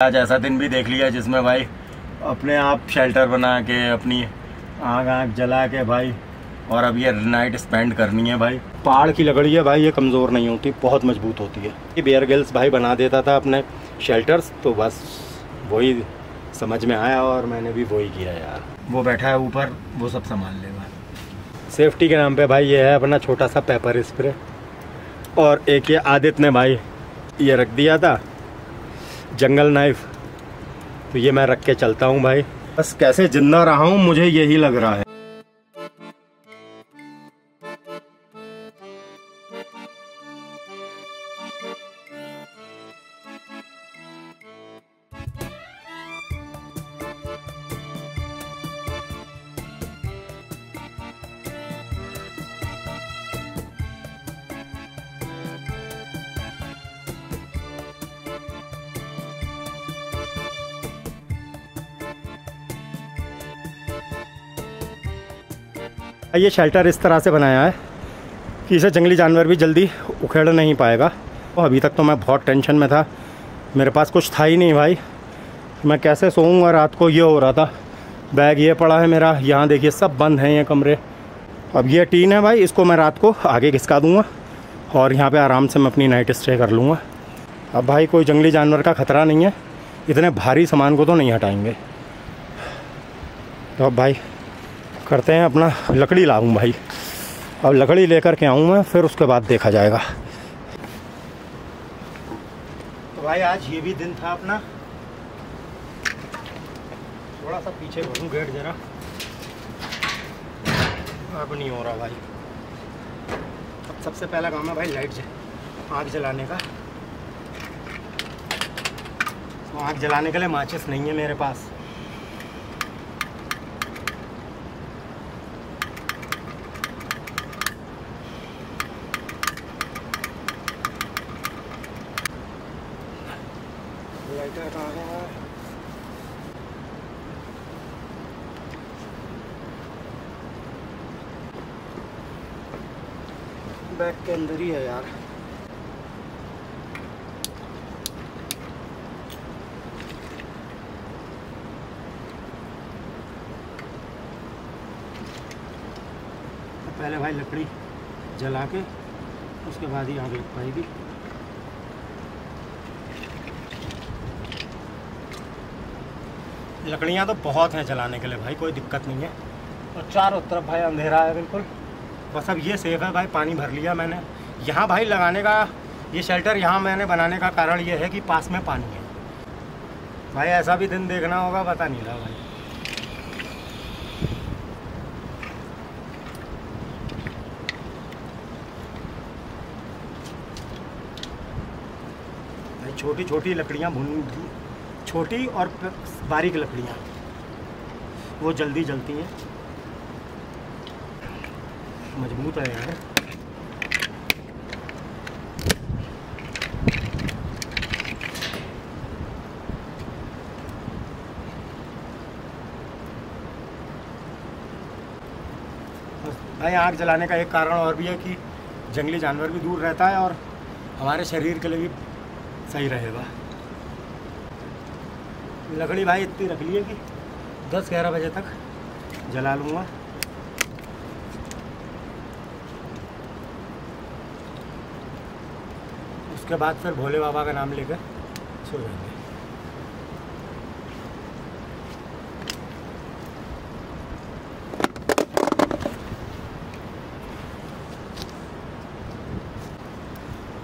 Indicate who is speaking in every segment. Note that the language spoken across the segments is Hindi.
Speaker 1: आज ऐसा दिन भी देख लिया जिसमें भाई अपने आप शेल्टर बना के अपनी आग आग जला के भाई और अब ये नाइट स्पेंड करनी है भाई। पहाड़ की लकड़ी है भाई ये कमज़ोर नहीं होती बहुत मज़बूत होती है। ये बेयर गिल्स भाई बना देता था अपने शेल्टर्स तो बस वही समझ में आया और मैंने भी वही किया यार। वो बैठा है ऊपर वो सब संभाल लेगा सेफ्टी के नाम पे भाई ये है अपना छोटा सा पेपर स्प्रे और एक ये आदित्य ने भाई ये रख दिया था जंगल नाइफ। तो ये मैं रख के चलता हूँ भाई। बस कैसे ज़िंदा रहा हूँ, मुझे यही लग रहा है। ये शेल्टर इस तरह से बनाया है कि इसे जंगली जानवर भी जल्दी उखेड़ नहीं पाएगा। और अभी तक तो मैं बहुत टेंशन में था। मेरे पास कुछ था ही नहीं भाई। मैं कैसे सोऊँगा? रात को ये हो रहा था। बैग ये पड़ा है मेरा। यहाँ देखिए, सब बंद हैं ये कमरे। अब ये टीन है भाई, इसको मैं रात को आगे घिसका दूँगा और यहाँ पे आराम से मैं अपनी नाइट स्टे कर लूँगा। अब भाई, कोई जंगली जानवर का ख़तरा नहीं है। इतने भारी सामान को तो नहीं हटाएँगे। तो अब भाई करते हैं, अपना लकड़ी लाऊं भाई। अब लकड़ी लेकर के आऊँ मैं, फिर उसके बाद देखा जाएगा। तो भाई, आज ये भी दिन था अपना। थोड़ा सा पीछे बढ़ूँ गेट जरा। अब नहीं हो रहा भाई। अब सबसे पहला काम है भाई, लाइट आग जलाने का। तो आग जलाने के लिए माचिस नहीं है मेरे पास। लाइटर कहाँ है बैग के अंदर ही है यार। पहले भाई लकड़ी जला के, उसके बाद ही आग लग पाएगी। लकड़ियाँ तो बहुत हैं जलाने के लिए भाई कोई दिक्कत नहीं है। और चारों तरफ़ भाई अंधेरा है बिल्कुल। बस अब ये सेफ़ है भाई पानी भर लिया मैंने। यहाँ भाई लगाने का ये शेल्टर यहाँ मैंने बनाने का कारण ये है कि पास में पानी है। भाई ऐसा भी दिन देखना होगा पता नहीं रहा भाई। भाई छोटी छोटी लकड़ियाँ भून छोटी और बारीक लकड़ियाँ। वो जल्दी जलती हैं। मज़बूत है यार। भाई, आग जलाने का एक कारण और भी है कि जंगली जानवर भी दूर रहता है और हमारे शरीर के लिए भी सही रहेगा। लकड़ी भाई इतनी रख ली है कि दस ग्यारह बजे तक जला लूँगा। उसके बाद फिर भोले बाबा का नाम लेकर सो जाएँगे।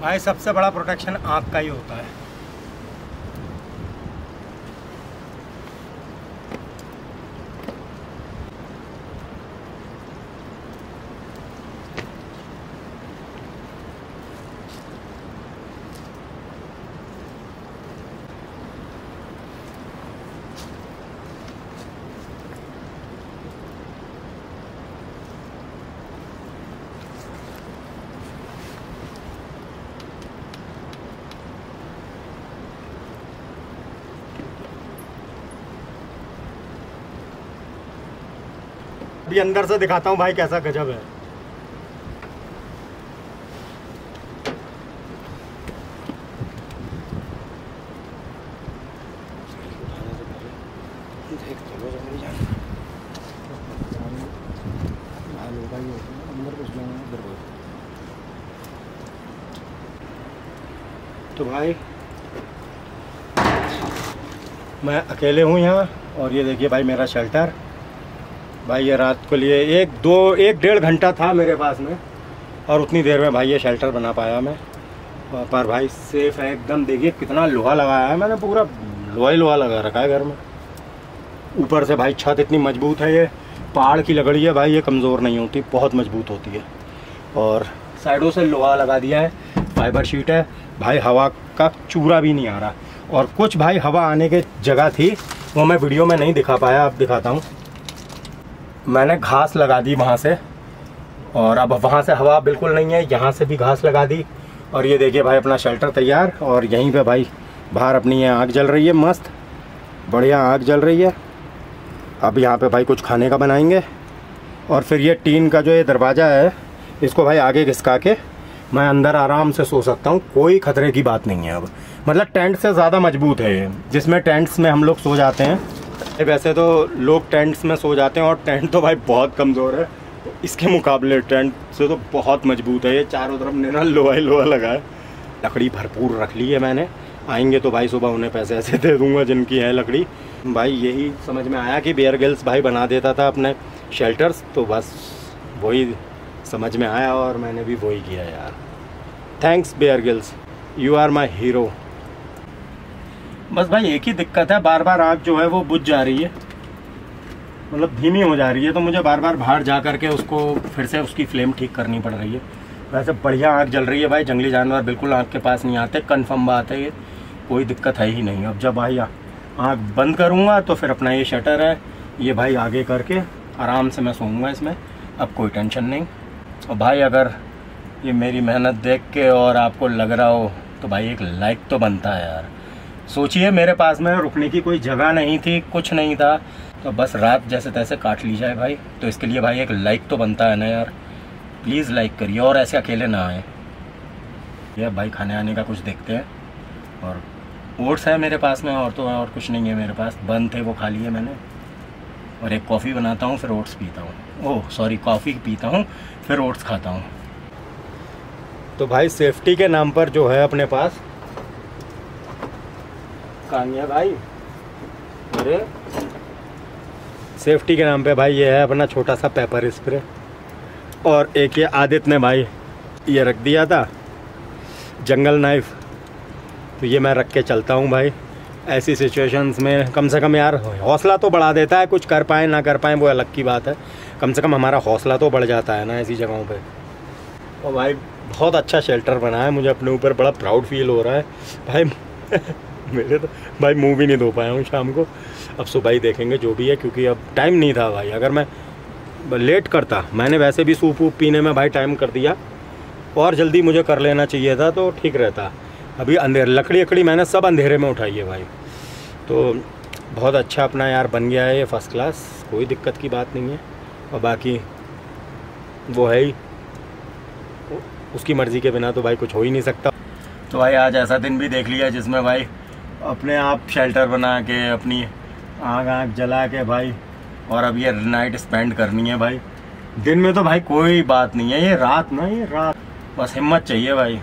Speaker 1: भाई सबसे बड़ा प्रोटेक्शन आँख का ही होता है। भी अंदर से दिखाता हूँ भाई कैसा गजब है। तो भाई, मैं अकेले हूँ यहाँ, और ये देखिए भाई मेरा शेल्टर भाई, ये रात को लिए एक, दो, एक डेढ़ घंटा था मेरे पास में, और उतनी देर में भाई ये शेल्टर बना पाया मैं। पर भाई सेफ़ है एकदम। देखिए कितना लोहा लगाया है मैंने, पूरा लोहा ही लोहा लगा रखा है घर में। ऊपर से भाई छत इतनी मज़बूत है ये, पहाड़ की लकड़ी है भाई, ये कमज़ोर नहीं होती, बहुत मज़बूत होती है। और साइडों से लोहा लगा दिया है फाइबर शीट है। भाई, हवा का चूरा भी नहीं आ रहा। और कुछ भाई, हवा आने के जगह थी, वो मैं वीडियो में नहीं दिखा पाया, अब दिखाता हूँ। मैंने घास लगा दी वहाँ से। और अब वहाँ से हवा बिल्कुल नहीं है, यहाँ से भी घास लगा दी। और ये देखिए भाई, अपना शेल्टर तैयार, और यहीं पे भाई, बाहर अपनी ये आग जल रही है, मस्त। बढ़िया आग जल रही है। अब यहाँ पे भाई कुछ खाने का बनाएँगे। और फिर ये टीन का जो ये दरवाज़ा है, इसको भाई आगे घिसका के मैं अंदर आराम से सो सकता हूँ। कोई खतरे की बात नहीं है अब। मतलब टेंट से ज़्यादा मज़बूत है ये, जिसमें टेंट्स में हम लोग सो जाते हैं। वैसे तो लोग टेंट्स में सो जाते हैं और टेंट तो भाई बहुत कमज़ोर है। इसके मुकाबले टेंट से तो बहुत मज़बूत है। ये चारों तरफ़ ना लोहा ही लोहा लगा है। लकड़ी भरपूर रख ली है मैंने। आएँगे तो भाई सुबह उन्हें पैसे ऐसे दे दूँगा जिनकी है लकड़ी। भाई यही समझ में आया कि बेयर गिल्स भाई बना देता था अपने शेल्टर्स तो बस वही समझ में आया और मैंने भी वही किया यार। Thanks Bear Grylls you are my hero बस भाई, एक ही दिक्कत है बार बार आग जो है वो बुझ जा रही है। मतलब धीमी हो जा रही है तो मुझे बार बार बाहर जा करके उसको फिर से उसकी फ्लेम ठीक करनी पड़ रही है। वैसे बढ़िया आग जल रही है भाई, जंगली जानवर बिल्कुल आग के पास नहीं आते कन्फर्म बात है ये। कोई दिक्कत है ही नहीं। अब जब भाई आग बंद करूँगा तो फिर अपना ये शटर है, ये भाई आगे करके आराम से मैं सोऊँगा इसमें, अब कोई टेंशन नहीं। और भाई, अगर ये मेरी मेहनत देख के और आपको लग रहा हो तो भाई एक लाइक तो बनता है यार। सोचिए, मेरे पास में रुकने की कोई जगह नहीं थी, कुछ नहीं था। तो बस रात जैसे तैसे काट ली जाए भाई। तो इसके लिए भाई एक लाइक तो बनता है ना यार। प्लीज़ लाइक करिए और ऐसे अकेले ना आए। यह भाई खाने आने का कुछ देखते हैं। और ओट्स है मेरे पास में, और तो और कुछ नहीं है मेरे पास। बंद थे वो खा लिए मैंने। और एक कॉफ़ी बनाता हूँ, फिर ओट्स पीता हूँ। ओह सॉरी कॉफ़ी पीता हूँ, फिर ओट्स खाता हूँ। तो भाई सेफ्टी के नाम पर जो है अपने पास भाई। अरे। सेफ्टी के नाम पे भाई ये है अपना छोटा सा पेपर स्प्रे। और एक ये आदित्य ने भाई, ये रख दिया था, जंगल नाइफ। तो ये मैं रख के चलता हूँ भाई। ऐसी सिचुएशंस में कम से कम यार हौसला तो बढ़ा देता है, कुछ कर पाए, ना कर पाए, वो अलग की बात है। कम से कम हमारा हौसला तो बढ़ जाता है ना ऐसी जगहों पे। और भाई, बहुत अच्छा शेल्टर बना है मुझे अपने ऊपर, बड़ा प्राउड फील हो रहा है। भाई मेरे तो भाई मुँह भी नहीं धो पाया हूँ शाम को। अब सुबह ही देखेंगे जो भी है, क्योंकि अब टाइम नहीं था भाई। अगर मैं लेट करता, मैंने वैसे भी सूप वूप पीने में भाई टाइम कर दिया। और जल्दी मुझे कर लेना चाहिए था तो ठीक रहता। अभी अंधेरे, लकड़ी अकड़ी मैंने सब अंधेरे में उठाई है भाई। तो बहुत अच्छा अपना यार बन गया है ये फ़र्स्ट क्लास कोई दिक्कत की बात नहीं है। और बाकी वो है ही। उसकी मर्ज़ी के बिना तो भाई कुछ हो ही नहीं सकता। तो भाई आज ऐसा दिन भी देख लिया जिसमें भाई अपने आप शेल्टर बना के, अपनी आग आग जला के भाई, और अब ये नाइट स्पेंड करनी है भाई। दिन में तो भाई कोई बात नहीं है, ये रात ना, ये रात। बस हिम्मत चाहिए भाई,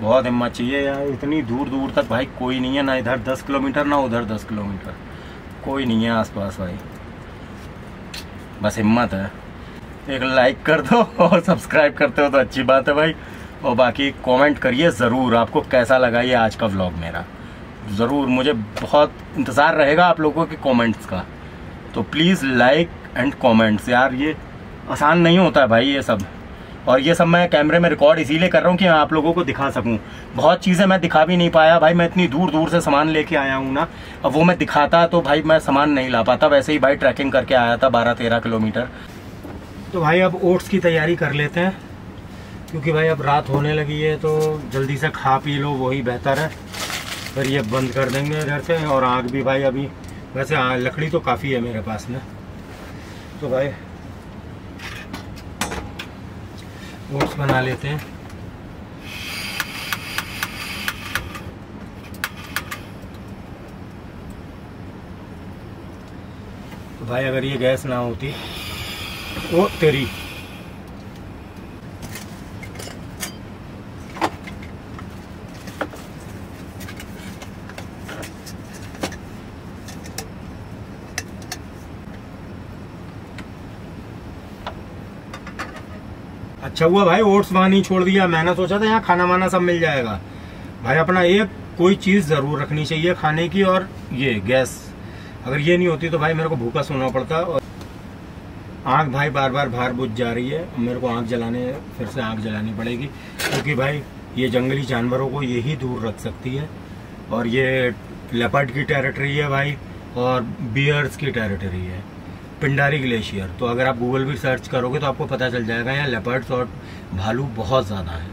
Speaker 1: बहुत हिम्मत चाहिए यार। इतनी दूर दूर तक भाई कोई नहीं है, ना इधर दस किलोमीटर, ना उधर दस किलोमीटर। कोई नहीं है आसपास भाई। बस हिम्मत है। एक लाइक कर दो और सब्सक्राइब करते हो तो अच्छी बात है भाई। और बाकी कमेंट करिए ज़रूर, आपको कैसा लगा ये आज का व्लॉग मेरा। ज़रूर, मुझे बहुत इंतज़ार रहेगा आप लोगों के कमेंट्स का। तो प्लीज़ लाइक एंड कमेंट्स यार, ये आसान नहीं होता है भाई ये सब। और ये सब मैं कैमरे में रिकॉर्ड इसीलिए कर रहा हूँ कि मैं आप लोगों को दिखा सकूँ। बहुत चीज़ें मैं दिखा भी नहीं पाया। भाई, मैं इतनी दूर दूर से सामान लेके आया हूँ ना, अब वो मैं दिखाता तो भाई मैं सामान नहीं ला पाता। वैसे ही भाई ट्रैकिंग करके आया था बारह तेरह किलोमीटर। तो भाई अब ओट्स की तैयारी कर लेते हैं, क्योंकि भाई अब रात होने लगी है तो जल्दी से खा पी लो, वही बेहतर है। फिर ये बंद कर देंगे इधर से और आग भी भाई अभी, वैसे लकड़ी तो काफ़ी है मेरे पास में तो भाई, ओट्स बना लेते हैं। तो भाई, अगर ये गैस ना होती, ओ, तेरी। अच्छा हुआ भाई, ओट्स वहाँ नहीं छोड़ दिया। मैंने सोचा था यहाँ खाना वाना सब मिल जाएगा। भाई, अपना एक कोई चीज़ ज़रूर रखनी चाहिए खाने की और ये गैस। अगर ये नहीं होती तो भाई मेरे को भूखा सोना पड़ता और आँख भाई बार बार बाहर बुझ जा रही है। मेरे को आँख जलाने, फिर से आँख जलानी पड़ेगी। क्योंकि तो भाई, ये जंगली जानवरों को यही दूर रख सकती है। और ये लेपर्ड की टेरिटरी है भाई, और बियर्स की टेरिटरी है। पिंडारी ग्लेशियर। तो अगर आप गूगल भी सर्च करोगे तो आपको पता चल जाएगा, यहाँ लेपर्ड्स और भालू बहुत ज़्यादा है।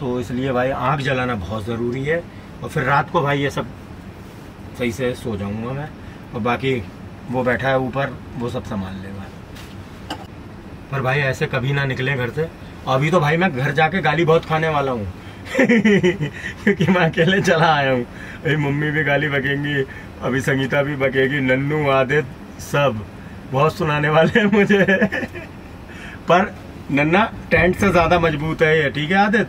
Speaker 1: तो इसलिए भाई आँख जलाना बहुत ज़रूरी है और फिर रात को भाई ये सब सही से सो जाऊँगा मैं और बाकी वो बैठा है ऊपर, वो सब संभाल लेगा। पर भाई ऐसे कभी ना निकले घर से। अभी तो भाई मैं घर जाके गाली बहुत खाने वाला हूँ। क्योंकि मैं अकेले चला आया हूँ। अभी मम्मी भी गाली बकेंगी, अभी संगीता भी बकेगी, नन्नू, आदित्य, सब। बहुत सुनाने वाले हैं मुझे। पर नन्ना, टेंट से ज़्यादा मज़बूत है ये, ठीक है आदित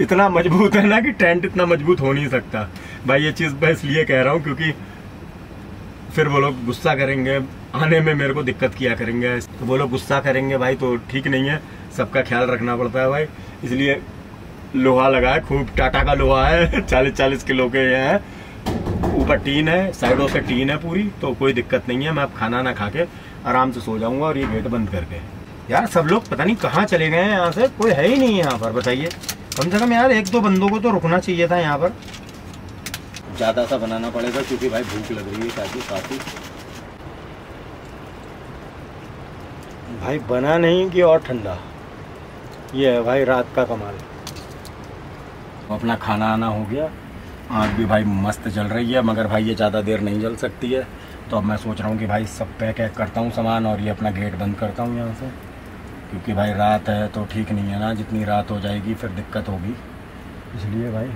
Speaker 1: इतना मज़बूत है ना कि टेंट इतना मज़बूत हो नहीं सकता। भाई ये चीज़ मैं इसलिए कह रहा हूँ क्योंकि फिर वो लोग गुस्सा करेंगे, आने में मेरे को दिक्कत किया करेंगे। तो वो लोग गुस्सा करेंगे, भाई तो ठीक नहीं है, सबका ख्याल रखना पड़ता है भाई। इसलिए लोहा लगा है खूब, टाटा का लोहा है, चालीस चालीस किलो के हैं। ऊपर टीन है साइडों से टीन है पूरी तो कोई दिक्कत नहीं है मैं अब खाना ना खा के आराम से सो जाऊँगा और ये गेट बंद करके। यार सब लोग पता नहीं कहाँ चले गए हैं यहाँ से कोई है ही नहीं यहाँ पर बताइए। कम से कम यार एक दो बंदों को तो रुकना चाहिए था यहाँ पर। ज़्यादा सा बनाना पड़ेगा क्योंकि भाई भूख लग रही है काफ़ी काफ़ी। भाई बना नहीं कि और ठंडा। ये है भाई रात का कमाल। अपना खाना आना हो गया। आग भी भाई मस्त जल रही है, मगर भाई ये ज़्यादा देर नहीं जल सकती है। तो अब मैं सोच रहा हूँ कि भाई सब पैक वैक करता हूँ सामान और ये अपना गेट बंद करता हूँ यहाँ से। क्योंकि भाई रात है तो ठीक नहीं है ना, जितनी रात हो जाएगी फिर दिक्कत होगी। इसलिए भाई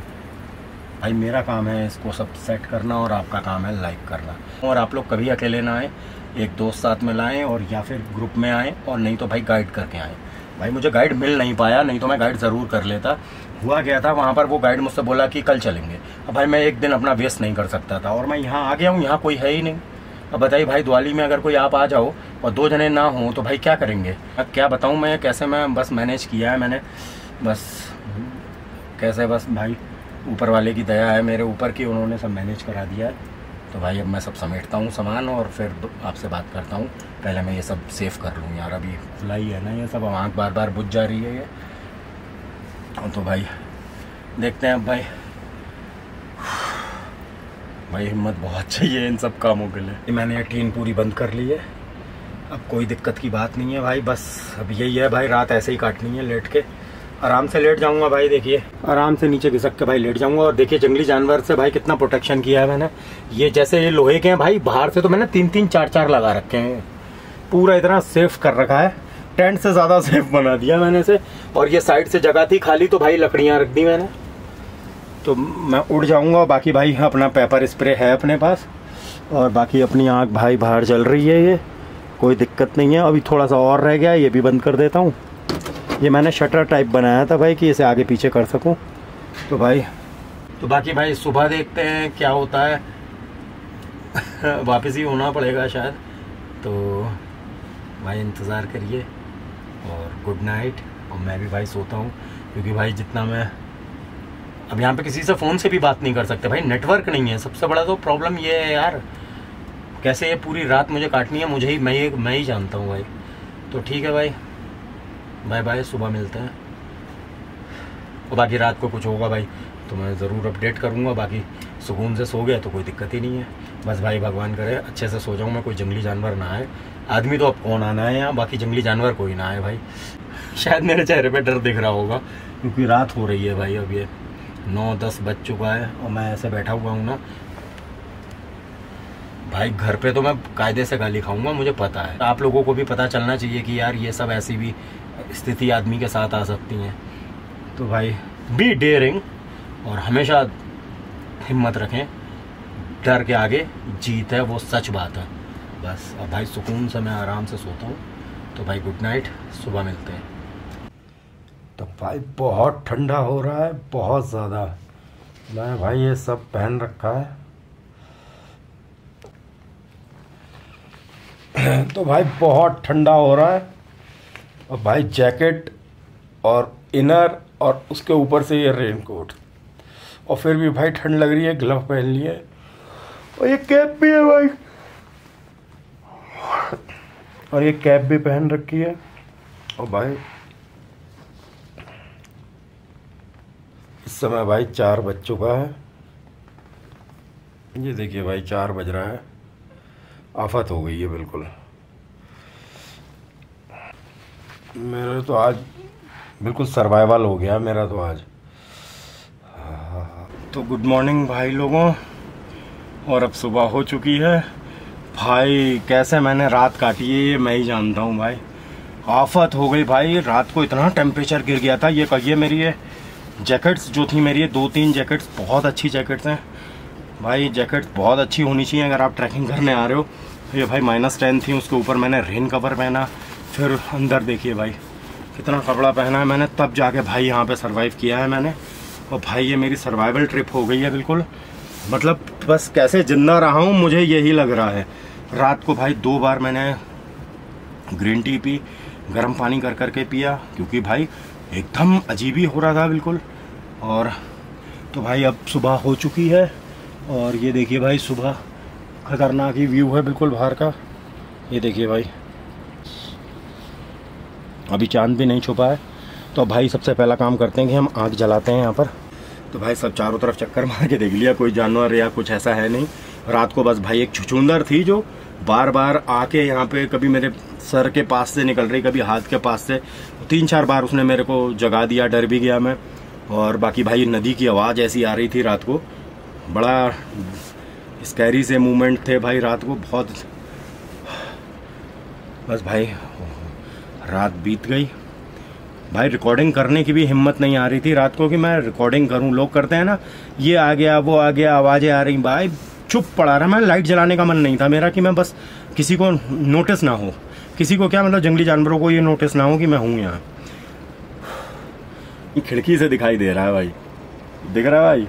Speaker 1: भाई मेरा काम है इसको सब सेट करना और आपका काम है लाइक करना। और आप लोग कभी अकेले ना आएँ, एक दोस्त साथ में लाएँ और या फिर ग्रुप में आएँ और नहीं तो भाई गाइड करके आएँ। भाई मुझे गाइड मिल नहीं पाया, नहीं तो मैं गाइड ज़रूर कर लेता। हुआ गया था, वहाँ पर वो गाइड मुझसे बोला कि कल चलेंगे। अब भाई मैं एक दिन अपना वेस्ट नहीं कर सकता था, और मैं यहाँ आ गया हूँ, यहाँ कोई है ही नहीं। अब बताइए भाई, दिवाली में अगर कोई आप आ जाओ और दो जने ना हो तो भाई क्या करेंगे? अब क्या बताऊँ मैं, कैसे मैं बस मैनेज किया है मैंने। बस, कैसे बस भाई, ऊपर वाले की दया है मेरे ऊपर की उन्होंने सब मैनेज करा दिया। है तो भाई अब मैं सब समेटता हूँ सामान और फिर आपसे बात करता हूँ। पहले मैं ये सब सेव कर लूँ यार, अभी खुला ही है ना ये सब आँख बार बार बुझ जा रही है ये। तो भाई, देखते हैं अब भाई। भाई हिम्मत बहुत चाहिए इन सब कामों के लिए। मैंने ये टीन पूरी बंद कर ली है। अब कोई दिक्कत की बात नहीं है भाई, बस अब यही है भाई, रात ऐसे ही काटनी है लेट के। आराम से लेट जाऊँगा भाई, देखिए। आराम से नीचे घिसक के भाई लेट जाऊँगा। और देखिए जंगली जानवर से भाई कितना प्रोटेक्शन किया है मैंने। ये जैसे ये लोहे के हैं भाई, बाहर से तो मैंने तीन तीन चार चार लगा रखे हैं। पूरा इतना सेफ़ कर रखा है। टेंट से ज़्यादा सेफ़ बना दिया मैंने से और ये साइड से जगह थी खाली तो भाई लकड़ियाँ रख दी मैंने। तो मैं उड़ जाऊँगा बाकी भाई अपना पेपर स्प्रे है अपने पास। और बाकी अपनी आँख भाई बाहर चल रही है ये। कोई दिक्कत नहीं है। अभी थोड़ा सा और रह गया ये भी बंद कर देता हूँ। ये मैंने शटर टाइप बनाया था भाई, कि इसे आगे पीछे कर सकूँ। तो भाई तो बाकी भाई सुबह देखते हैं क्या होता है। वापस ही होना पड़ेगा शायद। तो भाई इंतज़ार करिए। और गुड नाइट और मैं भी भाई सोता हूँ, क्योंकि भाई जितना मैं अब यहाँ पे किसी से फ़ोन से भी बात नहीं कर सकते भाई नेटवर्क नहीं है। सबसे बड़ा तो प्रॉब्लम ये है यार, कैसे ये पूरी रात मुझे काटनी है, मुझे ही, मैं ही मैं ही जानता हूँ भाई। तो ठीक है भाई बाय बाय सुबह मिलते हैं। और बाकी रात को कुछ होगा भाई तो मैं ज़रूर अपडेट करूँगा, बाकी सुकून से सो गया तो कोई दिक्कत ही नहीं है। बस भाई भगवान करे, अच्छे से सो जाऊँ मैं, कोई जंगली जानवर ना आए। आदमी तो अब कौन आना है यहाँ? बाकी जंगली जानवर कोई ना आए भाई। शायद मेरे चेहरे पे डर दिख रहा होगा, क्योंकि रात हो रही है भाई अब ये। नौ दस बज चुका है और मैं ऐसे बैठा हुआ हूँ ना। भाई घर पे तो मैं कायदे से गाली खाऊँगा, मुझे पता है। आप लोगों को भी पता चलना चाहिए कि यार ये सब ऐसी भी स्थिति आदमी के साथ आ सकती हैं। तो भाई बी डेयरिंग और हमेशा हिम्मत रखें, डर के आगे जीत है, वो सच बात है। बस, अब भाई सुकून से मैं आराम से सोता हूँ तो भाई गुड नाइट सुबह मिलते हैं। तो भाई बहुत ठंडा हो रहा है, बहुत ज़्यादा। मैं भाई ये सब पहन रखा है। तो भाई बहुत ठंडा हो रहा है। और भाई जैकेट
Speaker 2: और इनर और उसके ऊपर से ये रेन कोट और फिर भी भाई ठंड लग रही है ग्लव पहन लिए। और ये कैप भी है भाई। और ये कैप भी पहन रखी है। और भाई, इस समय भाई चार बज चुका है। ये देखिए भाई, चार बज रहा है। आफत हो गई है बिल्कुल। मेरा तो आज बिल्कुल सर्वाइवल हो गया, मेरा तो आज।
Speaker 1: तो गुड मॉर्निंग भाई लोगों। और अब सुबह हो चुकी है। भाई, कैसे मैंने रात काटी है, ये मैं ही जानता हूँ भाई। आफत हो गई भाई, रात को इतना टेम्परेचर गिर गया था, ये कहिए मेरी ये जैकेट्स जो थी मेरी, ये दो तीन जैकेट्स बहुत अच्छी जैकेट्स हैं। भाई जैकेट्स बहुत अच्छी होनी चाहिए अगर आप ट्रैकिंग करने आ रहे हो। तो ये भाई माइनस टेन थी, उसके ऊपर मैंने रेन कवर पहना, फिर अंदर देखिए भाई, कितना कपड़ा पहना है मैंने, तब जाके भाई यहाँ पे सरवाइव किया है मैंने। और भाई, ये मेरी सर्वाइवल ट्रिप हो गई है बिल्कुल। मतलब बस कैसे ज़िंदा रहा हूँ, मुझे यही लग रहा है। रात को भाई, दो बार मैंने ग्रीन टी पी, गर्म पानी कर करके पिया, क्योंकि भाई, एकदम अजीब ही हो रहा था बिल्कुल। और तो भाई, अब सुबह हो चुकी है, और ये देखिए भाई, सुबह खतरनाक ही व्यू है बिल्कुल बाहर का। ये देखिए भाई, अभी चाँद भी नहीं छुपा है। तो भाई सबसे पहला काम करते हैं कि हम आग जलाते हैं यहाँ पर। तो भाई सब चारों तरफ़ चक्कर मार के देख लिया, कोई जानवर या कुछ ऐसा है नहीं। रात को बस भाई एक छुचुंदर थी जो बार बार आके यहाँ पे कभी मेरे सर के पास से निकल रही, कभी हाथ के पास से। तीन चार बार उसने मेरे को जगा दिया, डर भी गया मैं। और बाकी भाई नदी की आवाज़ ऐसी आ रही थी रात को। बड़ा स्कैरी से मूवमेंट थे भाई रात को, बहुत। बस भाई, रात बीत गई। भाई रिकॉर्डिंग करने की भी हिम्मत नहीं आ रही थी रात को कि मैं रिकॉर्डिंग करूँ। लोग करते हैं ना, ये आ गया, वो आ गया, आवाज़ें आ रही। भाई, चुप पड़ा रहा। मैं लाइट जलाने का मन नहीं था मेरा कि मैं बस किसी को नोटिस ना हो। किसी को क्या मतलब जंगली जानवरों को ये नोटिस ना हो कि मैं हूँ यहाँ। खिड़की से दिखाई दे रहा है भाई। दिख रहा है भाई?